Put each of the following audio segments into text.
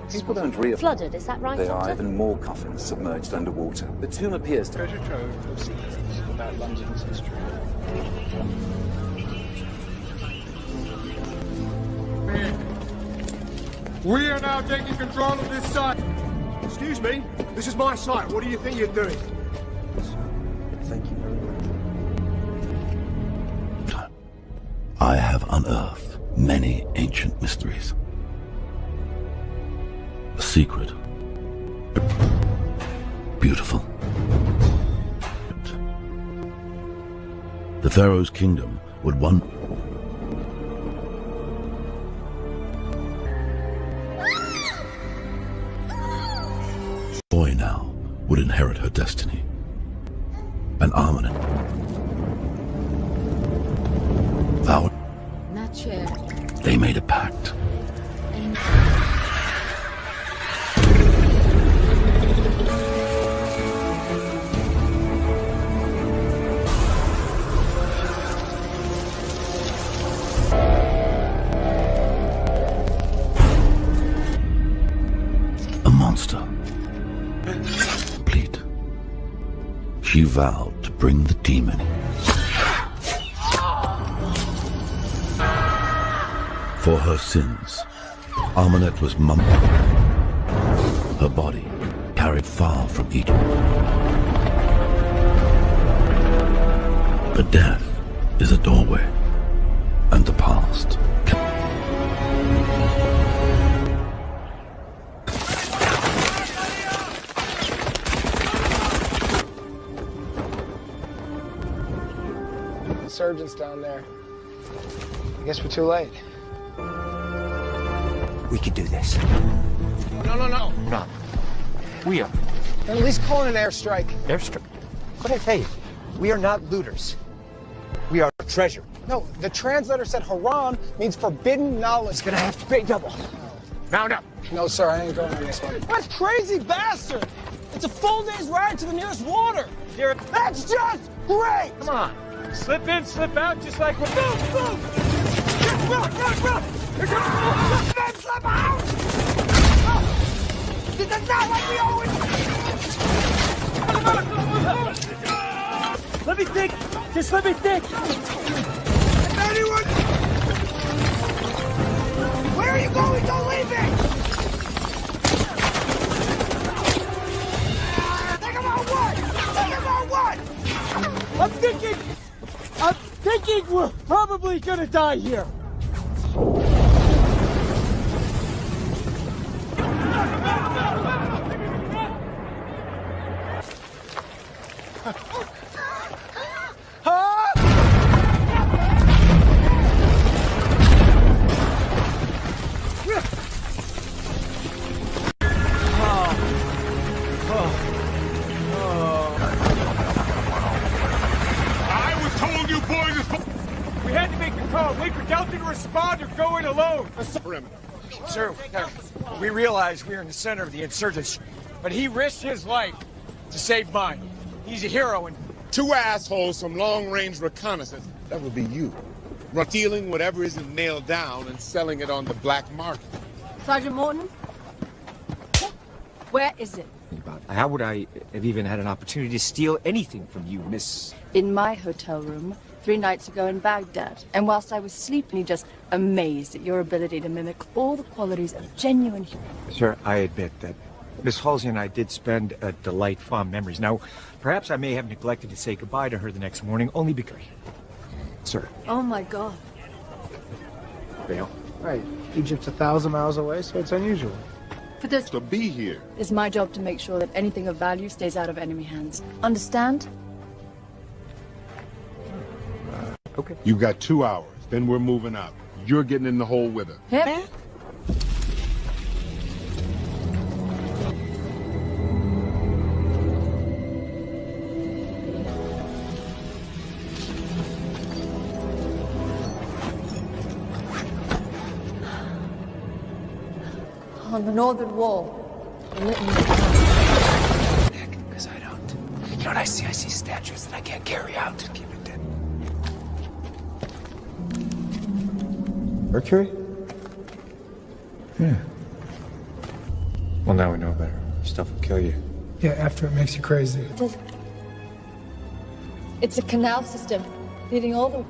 Crusader People don't realize Flooded, is that right, there are even more coffins submerged underwater. The tomb appears to Treasure trove of secrets about London's history. We are now taking control of this site. Excuse me, this is my site. What do you think you're doing? Thank you very much. I have unearthed many ancient mysteries. Secret. Beautiful. The Pharaoh's kingdom would one boy now would inherit her destiny. An That chair. they made a pact. Vowed to bring the demon For her sins, Ahmanet was mummified. Her body carried far from Egypt. But death is a doorway, Insurgents down there. I guess we're too late. We could do this. No, no, no. No. We are. At least call in an airstrike. Airstrike. What did I tell you? We are not looters. We are treasure. No, the translator said Haran means forbidden knowledge. It's gonna have to pay double. Round up. No, sir, I ain't going on this one. That crazy bastard! It's a full day's ride to the nearest water. That's just great! Come on. Slip in, slip out, just like we're. Move, move! Run, run, run! You're gonna slip in, slip out! Oh, This is not like we always... Let me think. Just let me think. Anyone? Where are you going? Don't leave me! Think about what? Think about what? I'm thinking. Thinking we're probably gonna die here. We realize we're in the center of the insurgents, but he risked his life to save mine. He's a hero, and Two assholes from long-range reconnaissance. That would be you. Stealing whatever isn't nailed down and selling it on the black market. Sergeant Morton? Where is it? about how would I have even had an opportunity to steal anything from you, Miss? in my hotel room three nights ago in Baghdad. And whilst I was sleeping, he just amazed at your ability to mimic all the qualities of genuine human. Sir, I admit that Miss Halsey and I did spend a delight fond memories. Now, perhaps I may have neglected to say goodbye to her the next morning, only because. Sir, Oh my god. Vail. Right. Egypt's a thousand miles away, so it's unusual. For this, To be here. it's my job to make sure that anything of value stays out of enemy hands. Understand? Okay. You've got two hours. Then we're moving up. You're getting in the hole with her. Hip. On the northern wall, the Because I don't. You know what I see? I see statues that I can't carry out. Keep Mercury? Yeah. Well, now we know better. Stuff will kill you. Yeah, after it makes you crazy. It's a canal system leading all the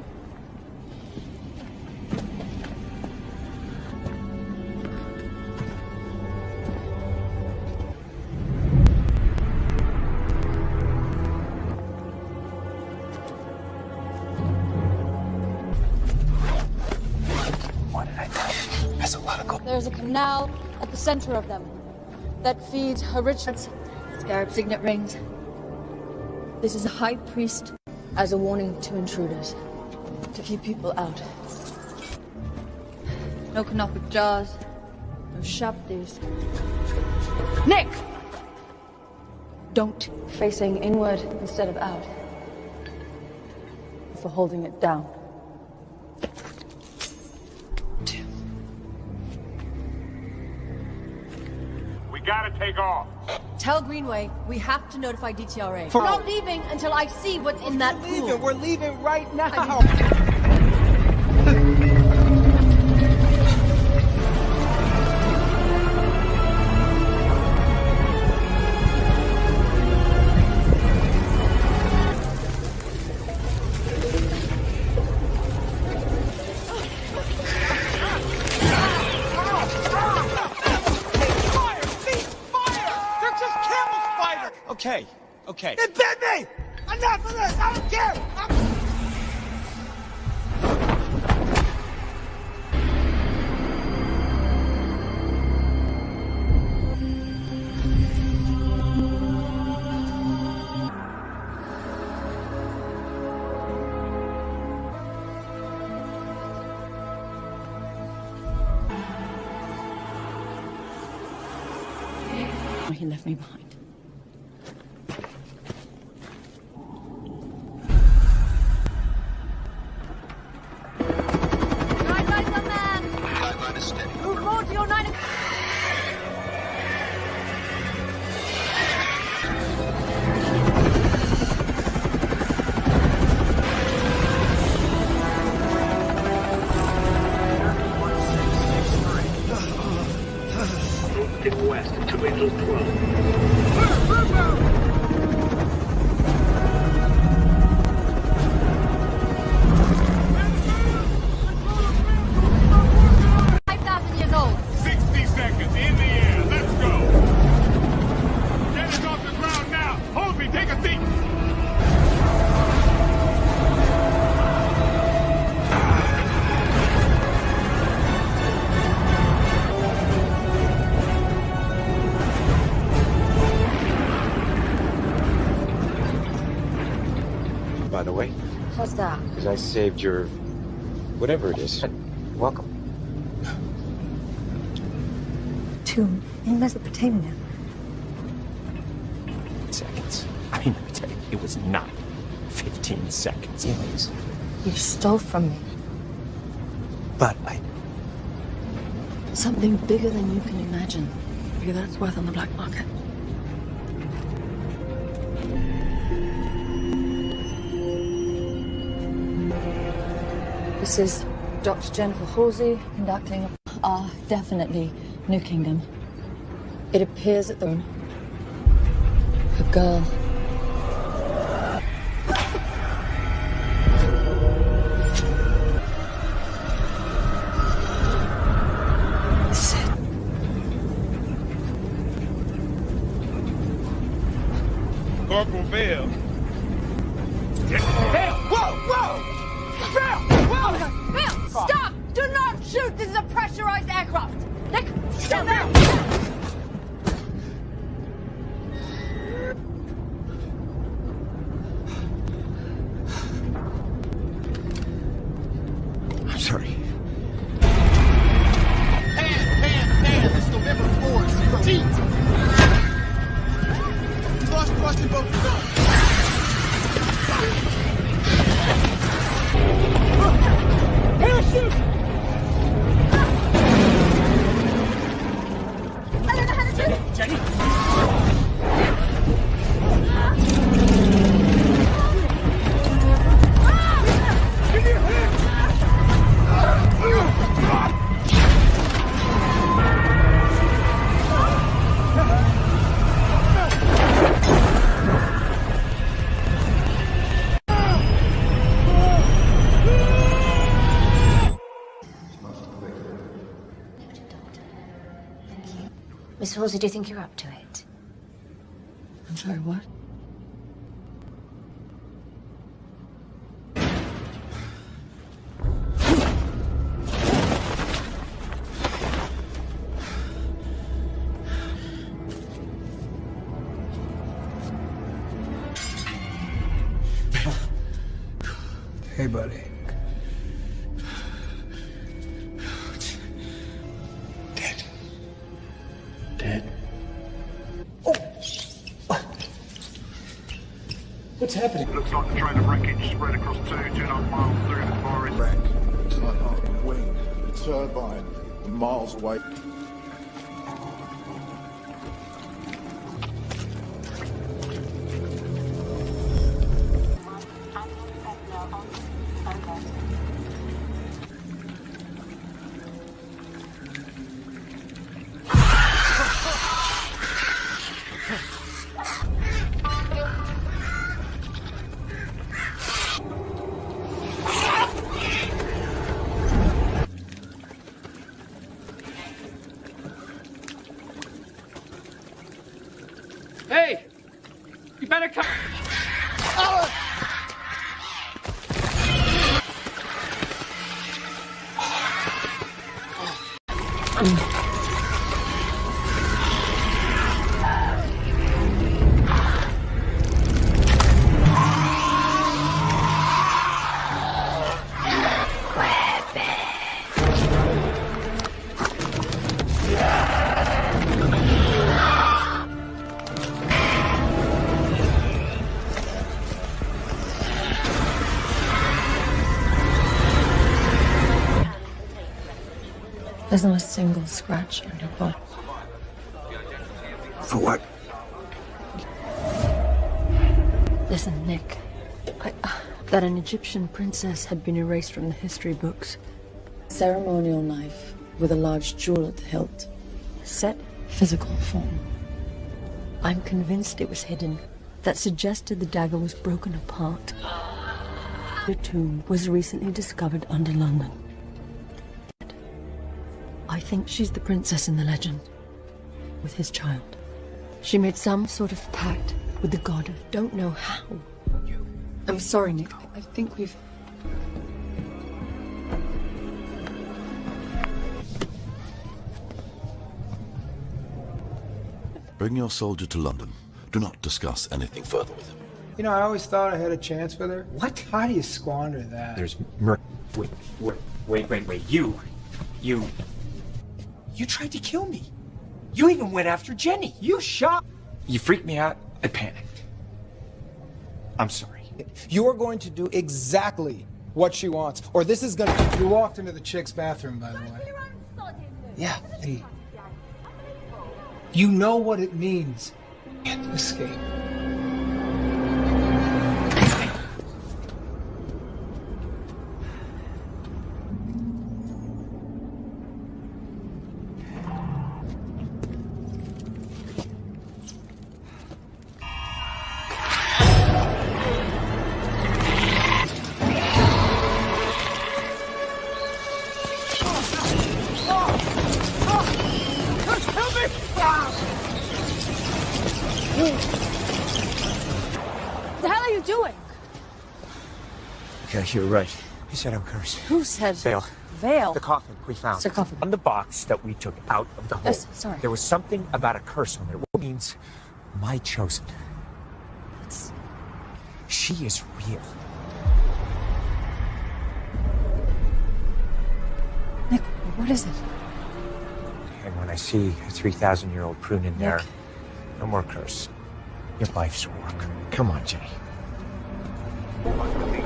canal at the center of them that feeds her rich scarab signet rings. This is a high priest as a warning to intruders to keep people out. No canopic jars, no shabtis. Nick! Don't facing inward instead of out. For holding it down. Take off. Tell Greenway we have to notify DTRA. We're not leaving until I see what's in that pool. We're leaving right now. Left me behind. I saved your whatever it is. Welcome. Tomb in Mesopotamia. Seconds. I mean, let me tell you, it was not 15 seconds. It. You stole from me But I. something bigger than you can imagine. Bigger than it's worth on the black market. This is Dr. Jennifer Halsey conducting Ah, definitely New Kingdom. It appears that the room. a girl. Corporal Vail. Halsey, do you think you're up to What's happening? Looks like the train of wreckage spread across two, two and a half miles through the forest. Wreck. It's like a wing, a turbine, miles away. There's not a single scratch on your body. For what? Listen, Nick. I, that an Egyptian princess had been erased from the history books. Ceremonial knife with a large jewel at the hilt. Set physical form. I'm convinced it was hidden. That suggested the dagger was broken apart. The tomb was recently discovered under London. I think she's the princess in the legend. With his child. She made some sort of pact with the god of don't know how. I'm sorry, Nick. I- I think we've. Bring your soldier to London. Do not discuss anything further with him. You know, I always thought I had a chance with her. What? How do you squander that? There's Mer. Wait, wait, wait, wait, wait. You, you, you tried to kill me. You even went after Jenny. You shot. You freaked me out. I panicked. I'm sorry. You're going to do exactly what she wants, or this is gonna. You walked into the chick's bathroom, by the way. Yeah, Lee. You know what it means. Can't escape. Okay, you're right. You said I'm cursed. Who said? Vail. Vail. The coffin we found. Sarcophagus. On the box that we took out of the hole. Yes, sorry. There was something about a curse on there. What means my chosen? She is real. Nick, what is it? And when I see a 3,000 year old prune in there, no more curse. Your life's work. Come on, Jenny. Let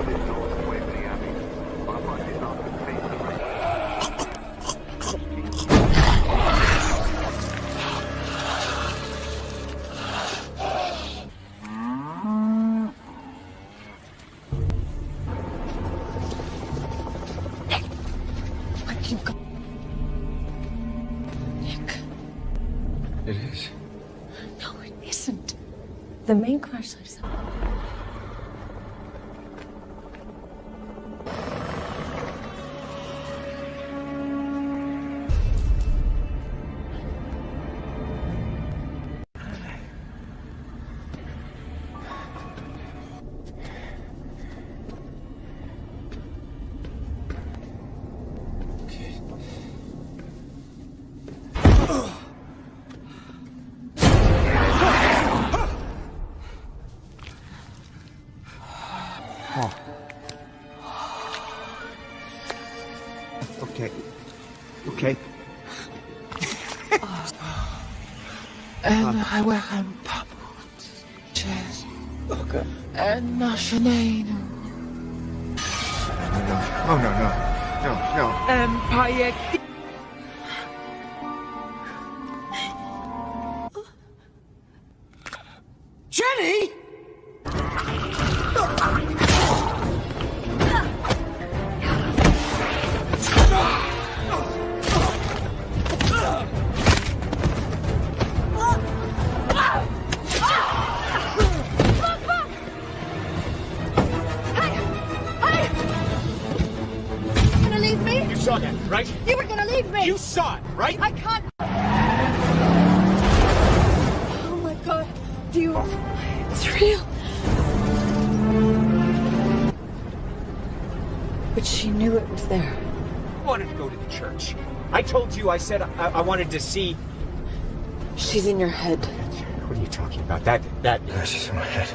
I welcome Papu, okay and National. Saw that, right? You were gonna leave me! You saw it, right? I can't. Oh my god. Do you. It's real. But she knew it was there. I wanted to go to the church. I told you, I said I, I wanted to see. She's in your head. What are you talking about? That, that. That's just in my head.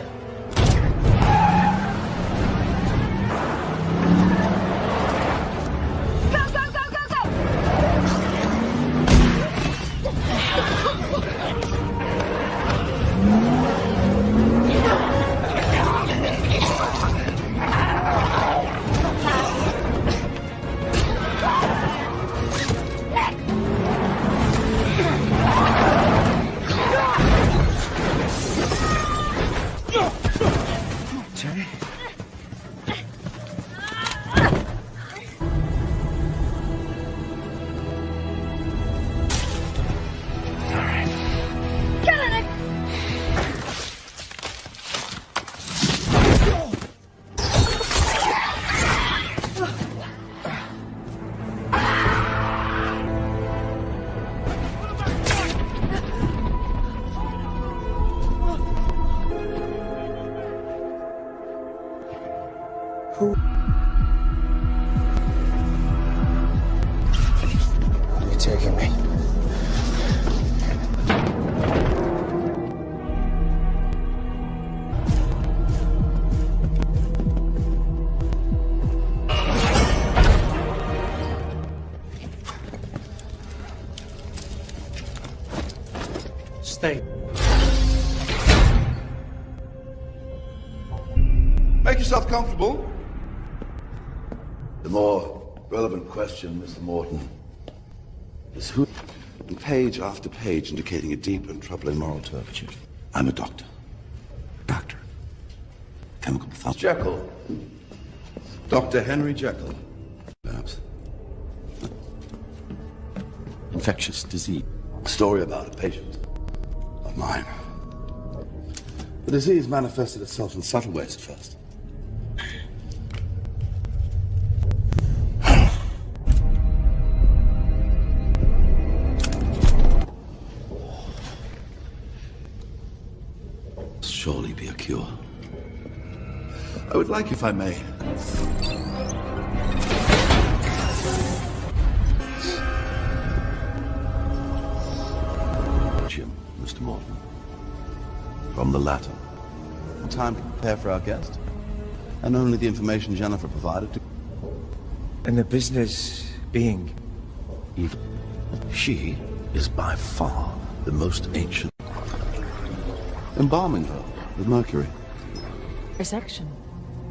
Yourself comfortable. The more relevant question, Mr. Morton, is who, and page after page indicating a deep and troubling moral turpitude. I'm a doctor. Doctor. Chemical pathologist. Jekyll. Dr. Henry Jekyll. Perhaps. Infectious disease. A story about a patient of mine. The disease manifested itself in subtle ways at first. Cure. I would like, if I may, Jim, Mr. Morton. From the latter. Time to prepare for our guest. And only the information Jennifer provided to And the business being. Evil. She is by far the most ancient. embalming her with mercury. Dissection.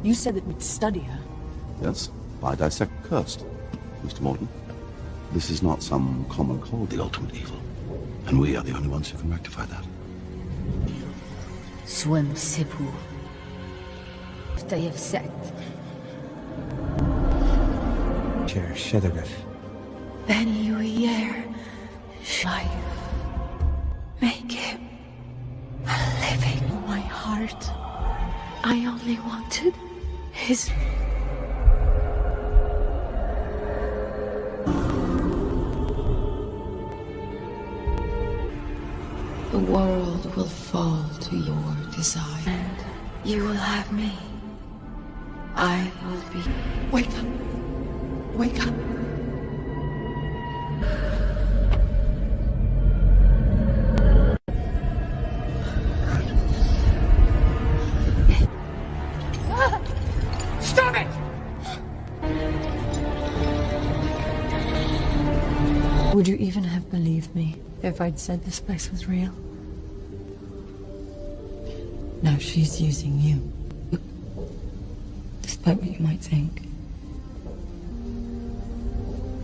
You said that we'd study her. Yes, by dissect cursed, Mr. Morton. This is not some common cold, the ultimate evil. And we are the only ones who can rectify that. Swim Sipu. They have set. Chair Shedageth. Then you hear life. Make him a living in my heart. I only wanted his. The world will fall to your desire. And you will have me. I will be. I'd said this place was real. Now she's using you. Despite what you might think.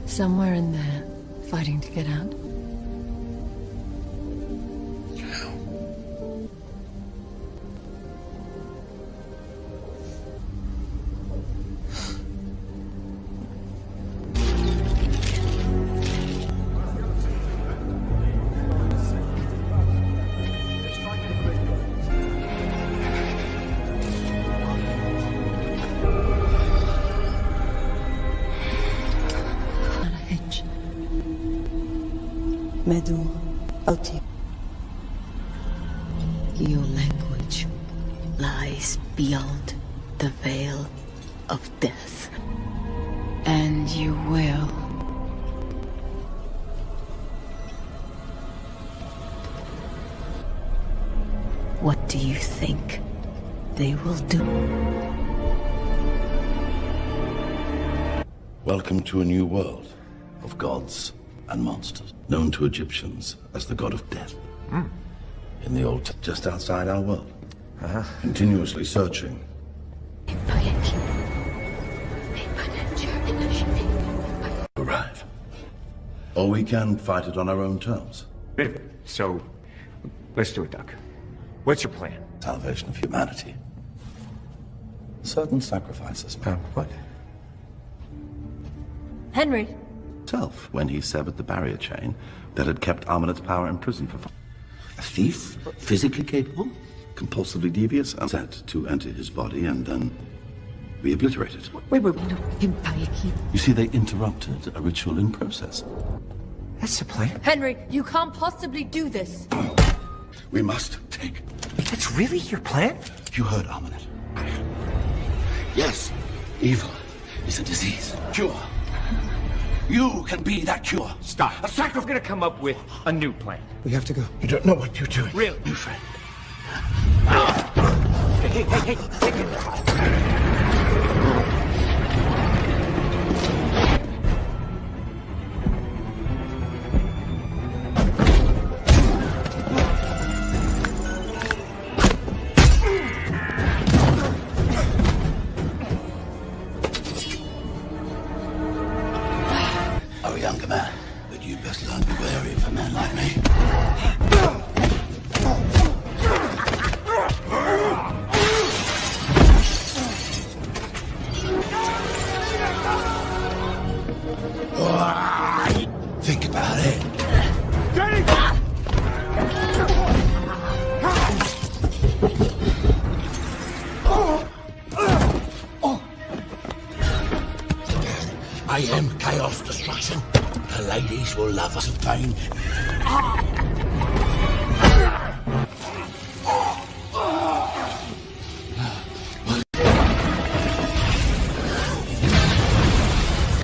Somewhere in there, fighting to get out. To a new world of gods and monsters, known to Egyptians as the god of death. In the old, just outside our world, continuously searching. Arrive. Or we can fight it on our own terms. So, let's do it, Doc. What's your plan? Salvation of humanity. Certain sacrifices. Uh, what? Henry, Self, when he severed the barrier chain that had kept Ahmanet's power in prison for. A thief? Physically capable? Compulsively devious? And set to enter his body and then be obliterated. Wait, wait, wait. You see, they interrupted a ritual in process. That's the plan. Henry, you can't possibly do this. We must take. That's really your plan? You heard Ahmanet. Yes, evil is a disease. Cure. You can be that cure. Stop. A sacrifice. We're gonna come up with a new plan. We have to go. You don't know what you're doing. Really? New friend. Hey, hey, hey, hey, pain.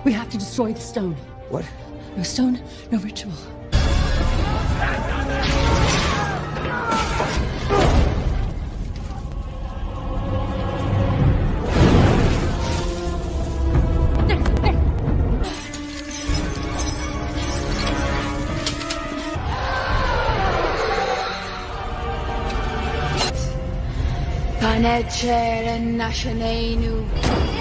We have to destroy the stone. Panecere nascenenu. Hello?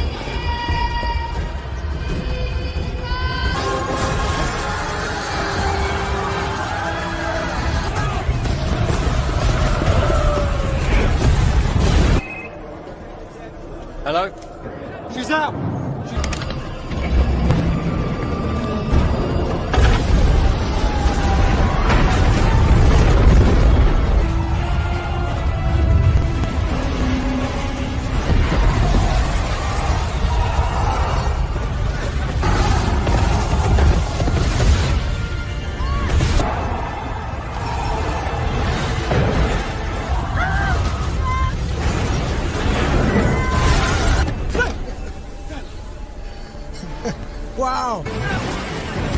Wow.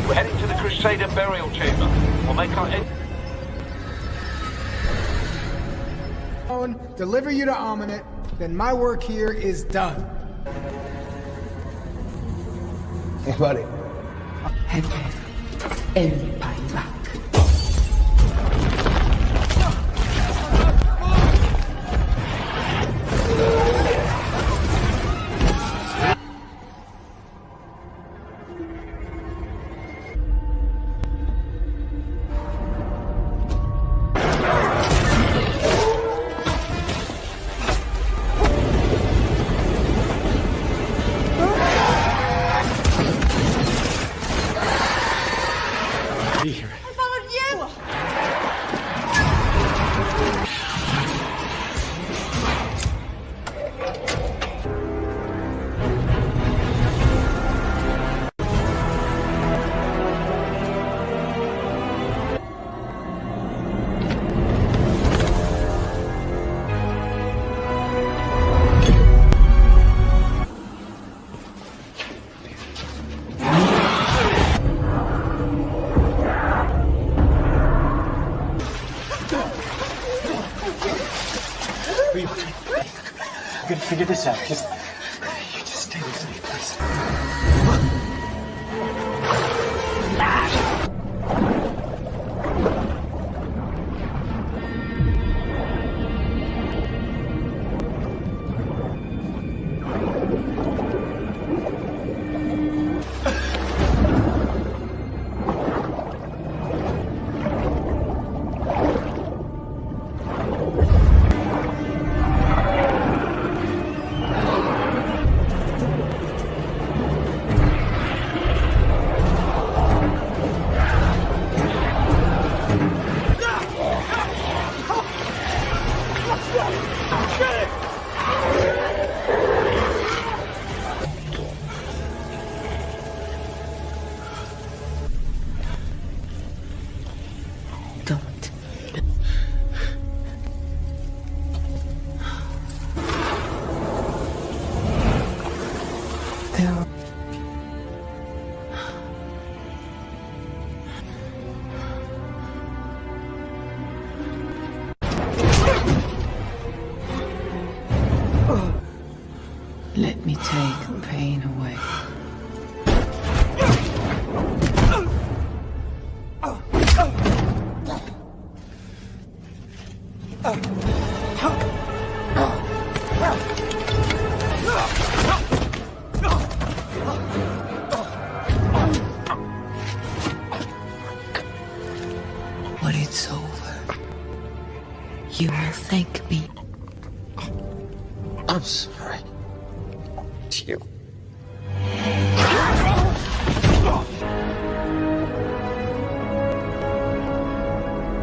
We're heading to the Crusader burial chamber. We'll make our exit. Deliver you to Ahmanet, then my work here is done. Hey, buddy. Henry, el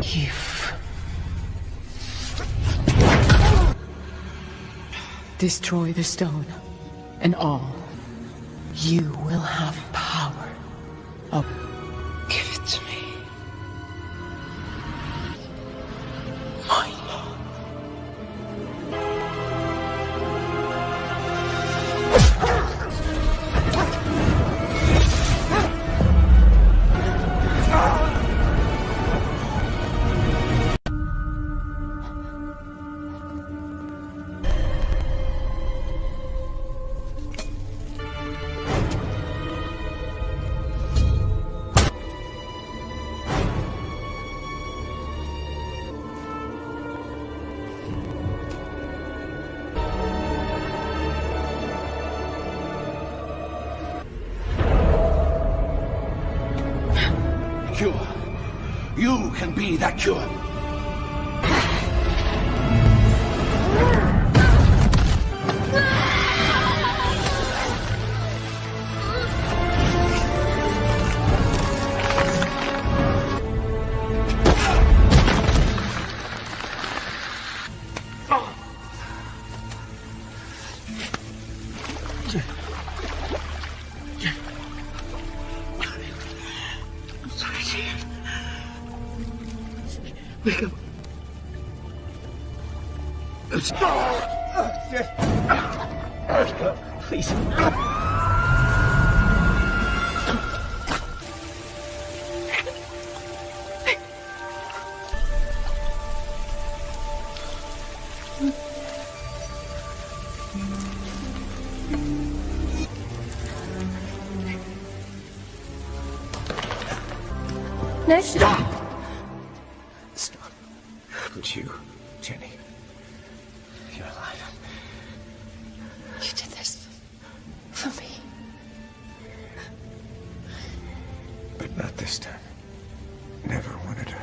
If destroy the stone and all, you will have That cure.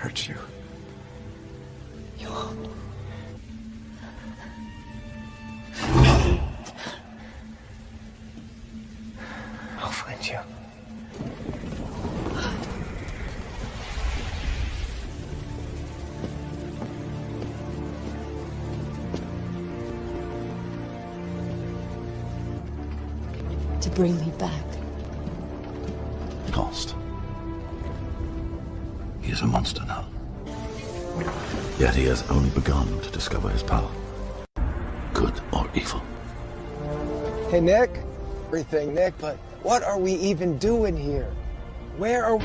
Hurt you. You won't. I'll find you. To bring me back. Cost. He is a monster now. Yet he has only begun to discover his power. Good or evil. Hey, Nick. Everything, Nick, but what are we even doing here? Where are we?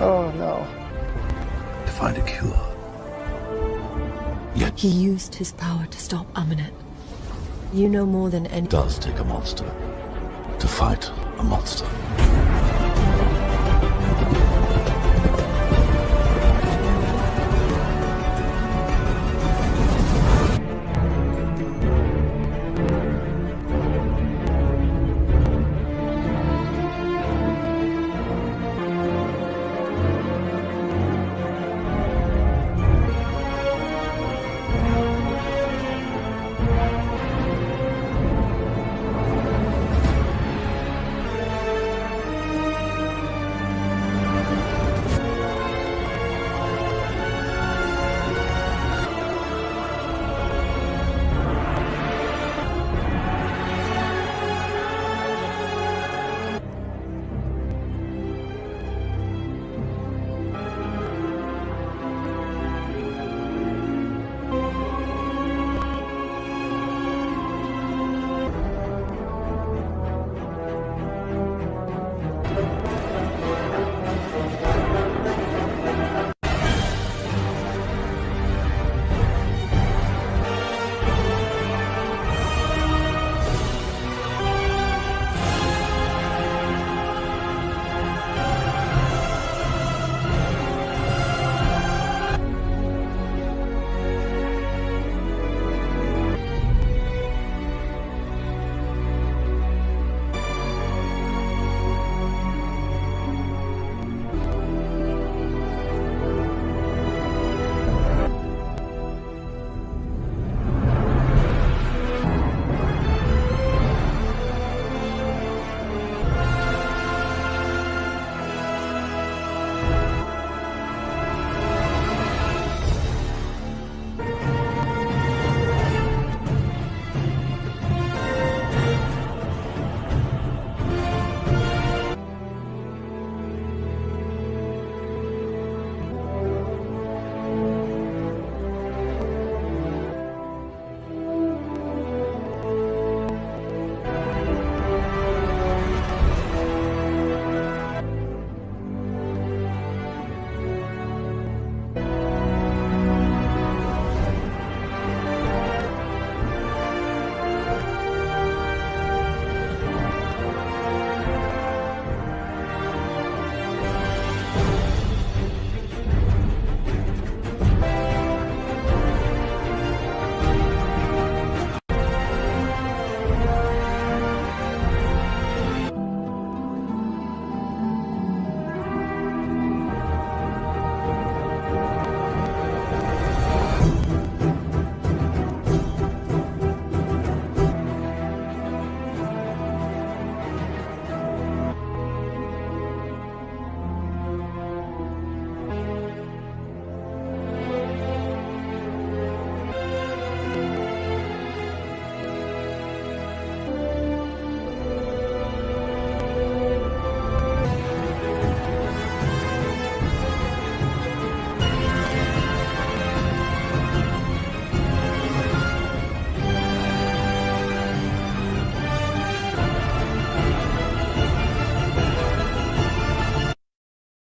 Oh, no. To find a cure. Yet He used his power to stop Ahmanet. You know more than any- does take a monster to fight a monster.